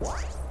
What?